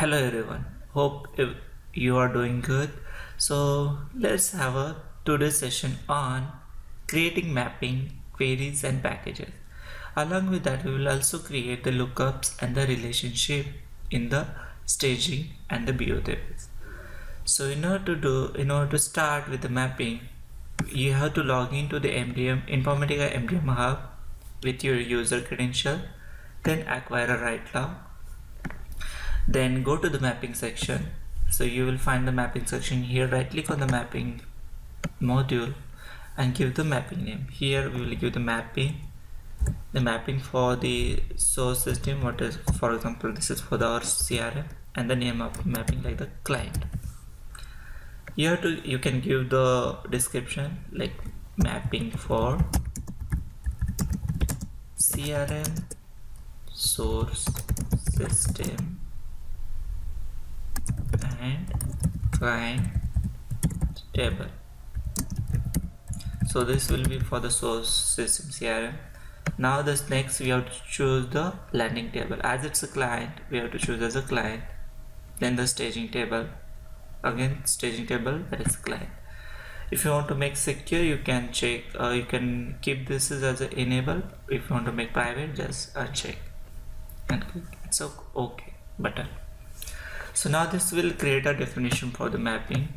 hello everyone. Hope you are doing good. So let's have a today's session on creating mapping queries and packages. Along with that we will also create the lookups and the relationship in the staging and the BO so in order to do in order to start with the mapping you have to log into the MDM Informatica MDM hub with your user credential then acquire a write lock then go to the mapping section. So you will find the mapping section here. Right click on the mapping module and give the mapping name. Here we will give the mapping the mapping for the source system what is for example this is for the our crm and the name of mapping like the client. Here to you can give the description like mapping for crm source system and client table so this will be for the source system crm now this next we have to choose the landing table. As it's a client we have to choose as a client. Then the staging table. Again staging table that is client. If you want to make secure you can check uh, you can keep this as a enable. If you want to make private just uncheck and click. It's okay. Button so now this will create a definition for the mapping.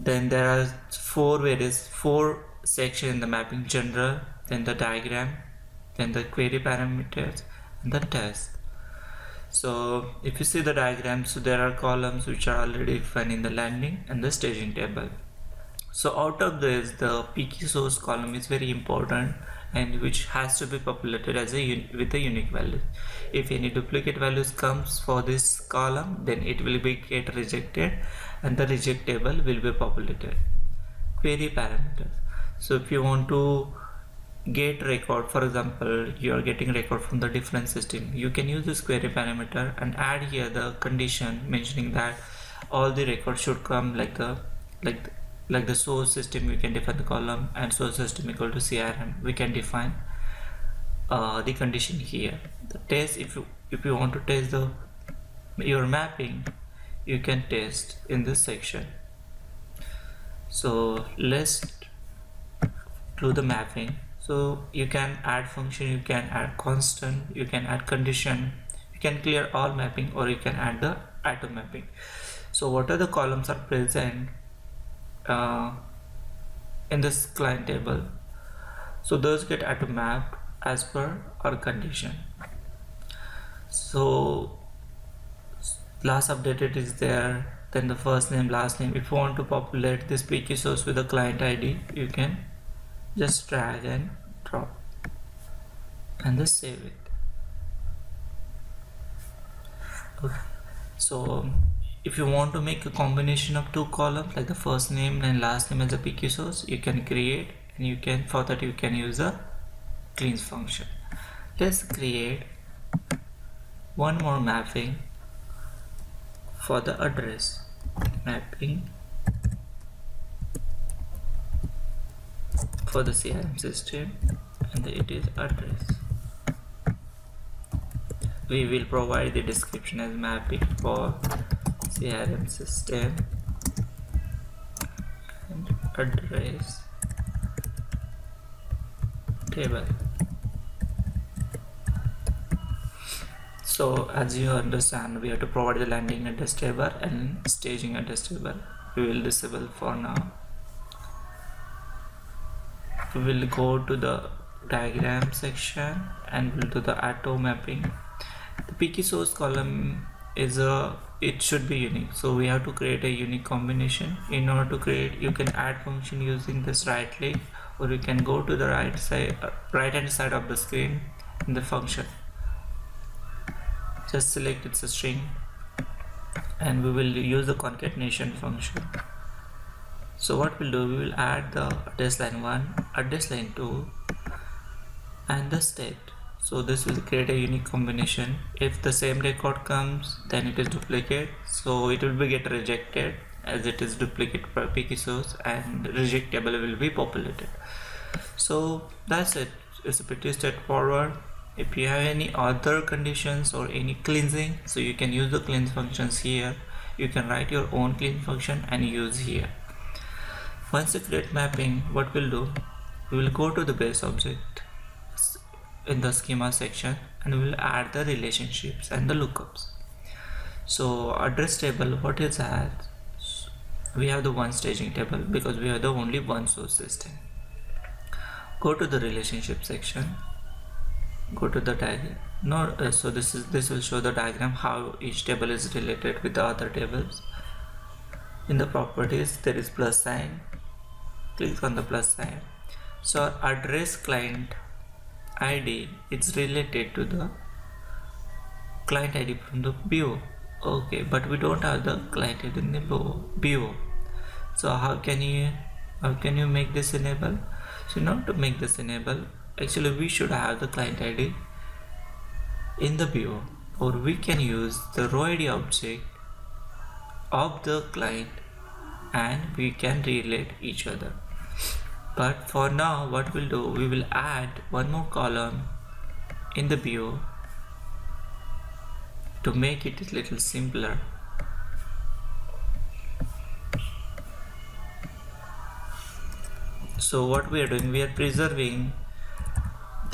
Then there are four various four section in the mapping general then the diagram then the query parameters and the test. So if you see the diagram so there are columns which are already defined in the landing and the staging table. So out of this the pk source column is very important and which has to be populated as a with a unique value. If any duplicate values comes for this column then it will be get rejected and the reject table will be populated. Query parameters. So if you want to get record for example you are getting record from the different system you can use this query parameter and add here the condition mentioning that all the records should come like the like the, like the source system we can define the column and source system equal to crm we can define uh, the condition here. The test if you if you want to test the your mapping you can test in this section. So let's do the mapping. So you can add function you can add constant you can add condition. You can clear all mapping or you can add the auto mapping. So what are the columns are present uh, in this client table. So those get auto mapped as per our condition. So last updated is there then the first name last name. If you want to populate this pk source with a client id you can just drag and drop and just save it. Okay. So if you want to make a combination of two columns like the first name and last name as a pk source you can create and you can for that you can use a cleanse function. Let's create one more mapping for the address. Mapping for the CRM system and it is address. We will provide the description as mapping for CRM system and address. Table. So as you understand we have to provide the landing address table and staging address table. We will disable for now. We will go to the diagram section and we'll do the auto mapping. The pk source column is a it should be unique. So we have to create a unique combination. In order to create you can add function using this right click or you can go to the right side uh, right hand side of the screen in the function. Just select it's a string and we will use the concatenation function. So what we'll do we will add the address line 1 address line 2 and the state so this will create a unique combination. If the same record comes then it is duplicate. So it will be get rejected as it is duplicate per pk source and reject table will be populated. So that's it. It's pretty straightforward. If you have any other conditions or any cleansing so you can use the cleanse functions here. You can write your own clean function and use here. Once you create mapping what we'll do? We will go to the base object in the schema section and we will add the relationships and the lookups. So address table what is that? We have the one staging table because we have the only one source system. Go to the relationship section. Go to the diagram. No uh, so this is this will show the diagram how each table is related with the other tables. In the properties there is plus sign. Click on the plus sign. So address client id it's related to the client id from the BO okay but we don't have the client id in the BO so how can you how can you make this enable? So now to make this enable actually we should have the client id in the BO or we can use the row id object of the client and we can relate each other but for now what we'll do we will add one more column in the view to make it a little simpler. So what we are doing we are preserving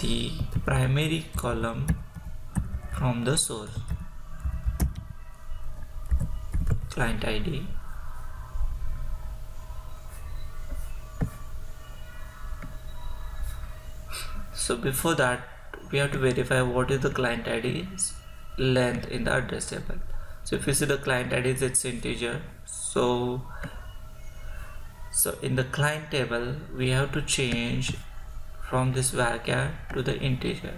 the primary column from the source client ID so before that we have to verify what is the client ID's length in the address table. So if you see the client ID is its integer so so in the client table we have to change from this varchar to the integer.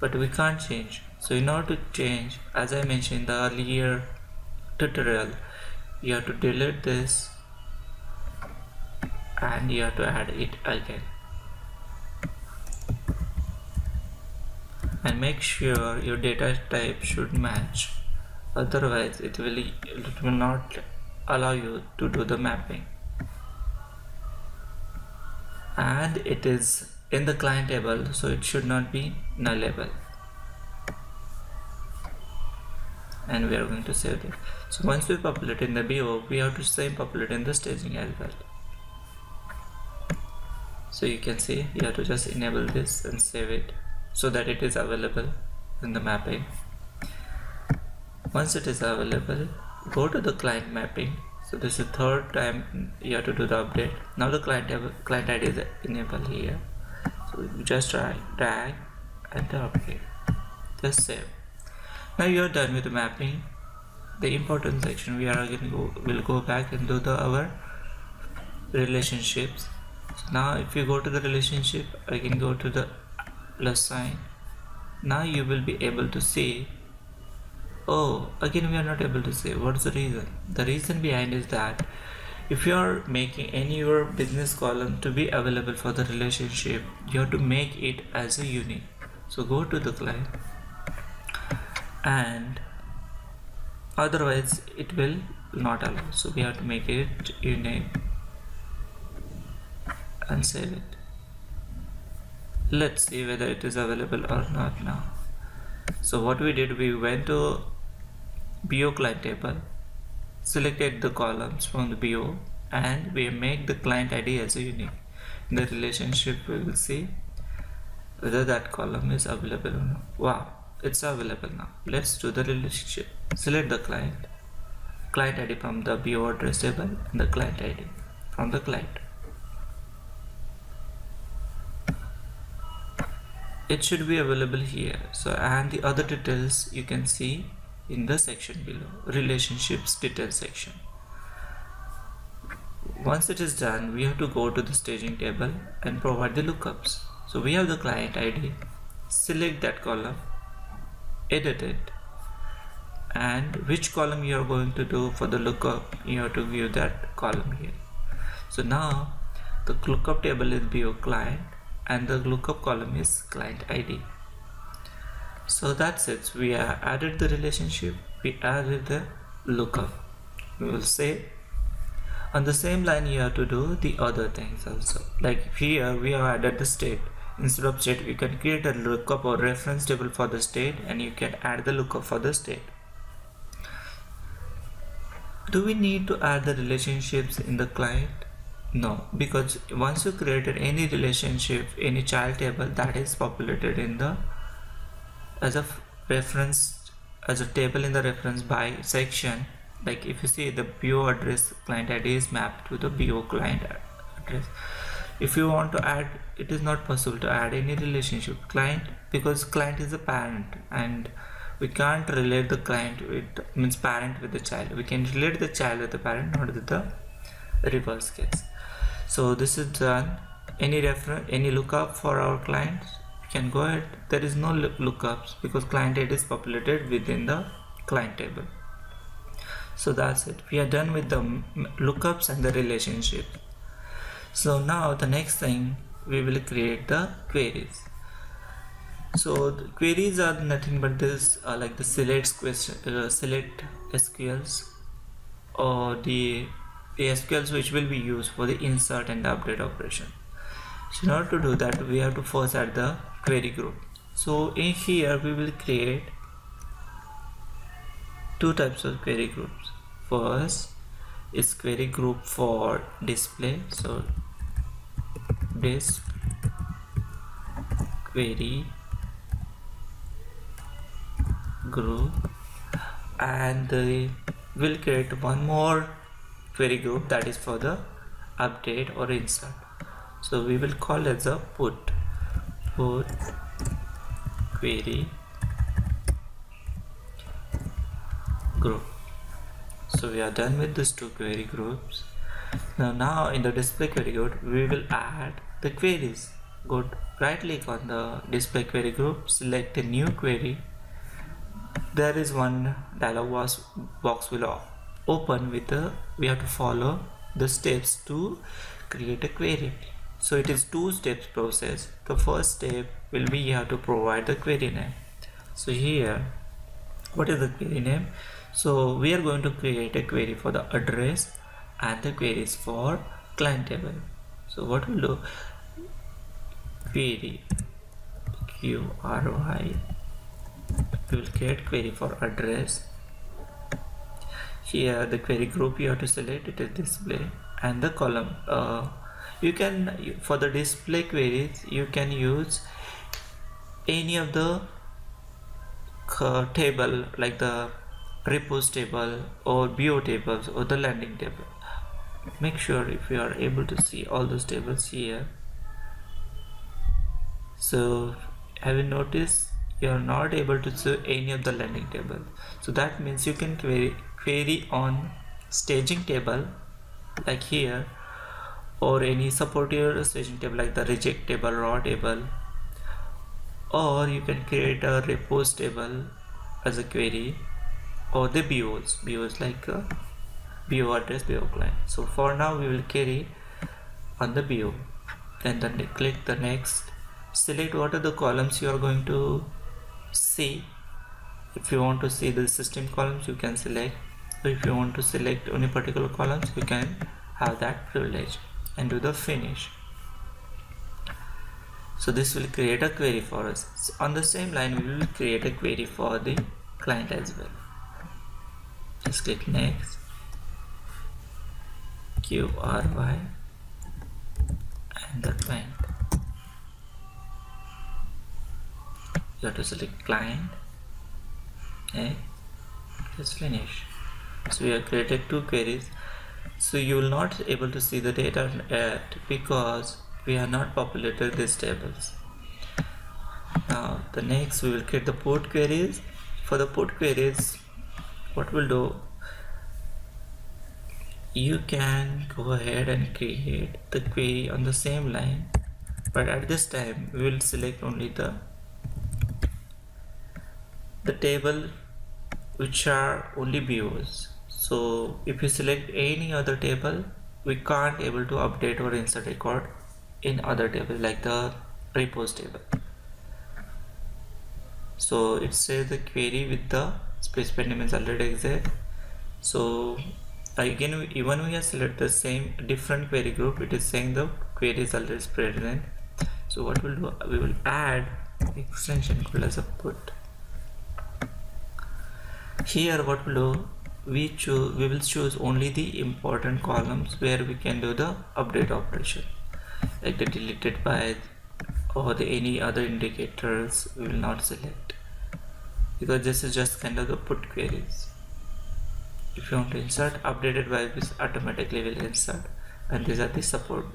But we can't change. So in order to change as I mentioned in the earlier tutorial you have to delete this and you have to add it again and make sure your data type should match. Otherwise it will it will not allow you to do the mapping. And it is in the client table so it should not be nullable. And we are going to save it so once we populate in the BO we have to same populate in the staging as well. So you can see you have to just enable this and save it so that it is available in the mapping. Once it is available go to the client mapping. So this is the third time you have to do the update. Now the client client id is enabled here. So you just drag drag and update. Just save. Now you are done with the mapping. The important section we are again go will go back and do the our relationships. So now if you go to the relationship again go to the plus sign. Now you will be able to see oh again we are not able to say what's the reason? The reason behind is that if you are making any your business column to be available for the relationship you have to make it as a unique so go to the client and otherwise it will not allow. So we have to make it unique and save it let's see whether it is available or not now. So what we did we went to BO client table selected the columns from the BO and we make the client ID as a unique. In the relationship we will see whether that column is available or not. Wow it's available now. Let's do the relationship. Select the client. Client ID from the BO address table and the client ID from the client it should be available here. So and the other details you can see in the section below. Relationships detail section. Once it is done we have to go to the staging table and provide the lookups. So we have the client id select that column. Edit it. And which column you are going to do for the lookup you have to view that column here. So now the lookup table is BO client and the lookup column is client ID so that's it. We have added the relationship we added the lookup. We will say on the same line you have to do the other things also. Like here we have added the state. Instead of state you can create a lookup or reference table for the state and you can add the lookup for the state. Do we need to add the relationships in the client no because once you created any relationship any child table that is populated in the as a reference as a table in the reference by section like if you see the BO address client ID is mapped to the BO client address. If you want to add it is not possible to add any relationship client because client is a parent and we can't relate the client with means parent with the child. We can relate the child with the parent not with the reverse case so this is done any reference any lookup for our clients? Can go ahead. There is no lookups because client data is populated within the client table. So that's it. We are done with the lookups and the relationship. So now the next thing we will create the queries. So the queries are nothing but this uh, like the select question uh, select sqls or the, the sqls which will be used for the insert and the update operation. So in order to do that we have to first add the query group. So in here we will create two types of query groups. First is query group for display. So this query group. And we'll create one more query group that is for the update or insert so we will call as a put. Put query group. So we are done with these two query groups. Now now in the display query group we will add the queries. Go right click on the display query group select a new query. There is one dialog box will open with the we have to follow the steps to create a query. So it is two steps process. The first step will be you have to provide the query name. So here what is the query name? So we are going to create a query for the address and the queries for client table. So what we'll do query q r y we will create query for address here the query group you have to select it is display and the column. Uh, you can for the display queries you can use any of the table like the repos table or BO tables or the landing table. Make sure if you are able to see all those tables here. So have you noticed you are not able to see any of the landing table? So that means you can query, query on staging table like here or any supported staging table like the reject table raw table or you can create a repos table as a query or the BOs BOs like uh, a BO address BO client. So for now we will carry on the BO then, then click the next select what are the columns you are going to see. If you want to see the system columns you can select if you want to select only particular columns you can have that privilege and do the finish. So this will create a query for us. So on the same line we will create a query for the client as well. Just click next. Q R Y and the client. You have to select client. Okay just finish so we have created two queries. So you will not able to see the data yet because we have not populated these tables. Now the next we will create the port queries. For the port queries what we'll do you can go ahead and create the query on the same line but at this time we will select only the the table which are only views so if you select any other table we can't able to update or insert record in other table like the repos table. So it says the query with the specified name is already exist. So again even we have select the same different query group it is saying the query is already present. So what we'll do we will add extension called as a put here what we'll do we choose we will choose only the important columns where we can do the update operation. Like the deleted by or the any other indicators we will not select. Because this is just kind of the put queries. If you want to insert updated by this automatically will insert. And these are the support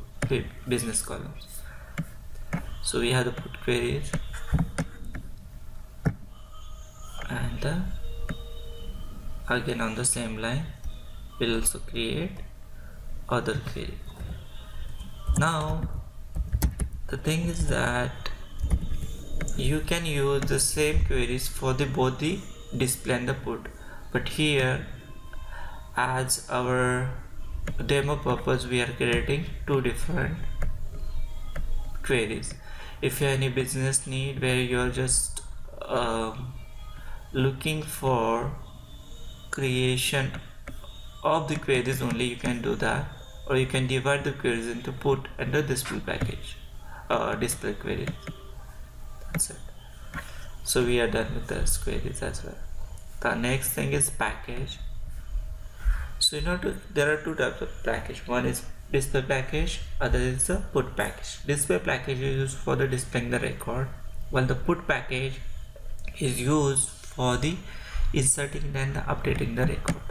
business columns. So we have the put queries. And uh, again on the same line we'll also create other query. Now the thing is that you can use the same queries for the both the display and the put but here as our demo purpose we are creating two different queries. If you have any business need where you're just um, looking for creation of the queries only you can do that or you can divide the queries into put and the display package uh, display queries. That's it. So we are done with the queries as well. The next thing is package. So in order there are two types of package. One is display package other is the put package. Display package is used for the displaying the record while the put package is used for the inserting and updating the record.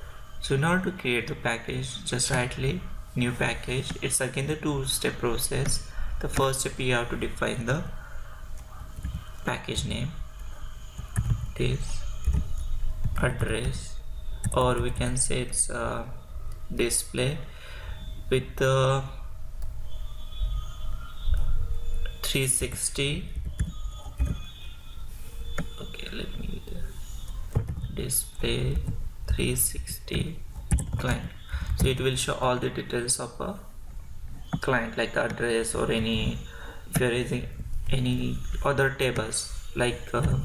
So in order to create the package just rightly new package. It's again the two step process. The first step you have to define the package name this address or we can say it's a display with the 360 display 360 client. So it will show all the details of a client like the address or any if you're using any other tables like uh,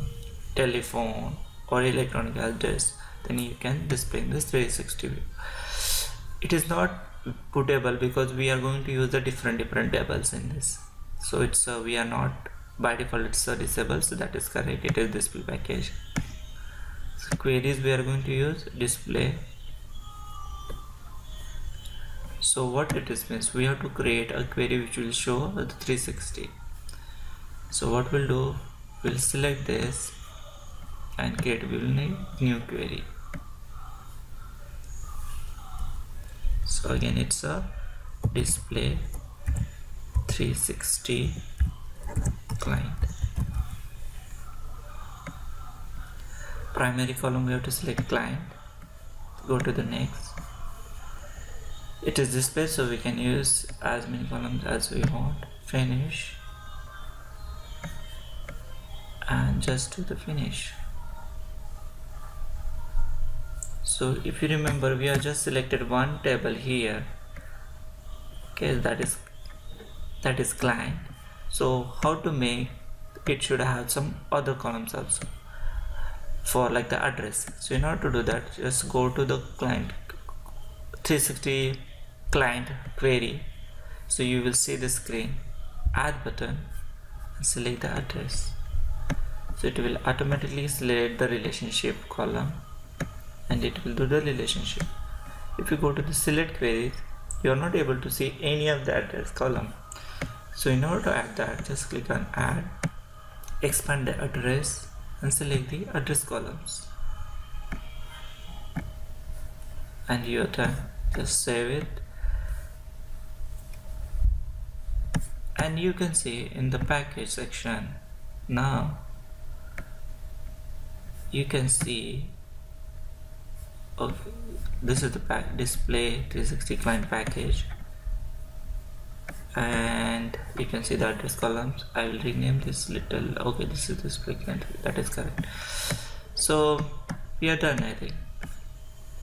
telephone or electronic address then you can display in this 360 view. It is not putable because we are going to use the different different tables in this. So it's uh, we are not by default it's uh, disabled so that is correct. It is display package queries we are going to use display. So what it is means we have to create a query which will show the 360 so what we'll do we'll select this and create a new query. So again it's a display 360 client primary column we have to select client go to the next. It is display so we can use as many columns as we want. Finish. And just do the finish. So if you remember we have just selected one table here. Okay that is that is client. So how to make it should have some other columns also for like the address. So in order to do that just go to the client 360 client query. So you will see the screen add button and select the address. So it will automatically select the relationship column and it will do the relationship. If you go to the select queries you are not able to see any of the address column. So in order to add that just click on add. Expand the address and select the address columns. And you're done just save it. And you can see in the package section now you can see okay this is the pack display 360 client package and you can see the address columns. I will rename this little okay this is display client that is correct. So we are done I think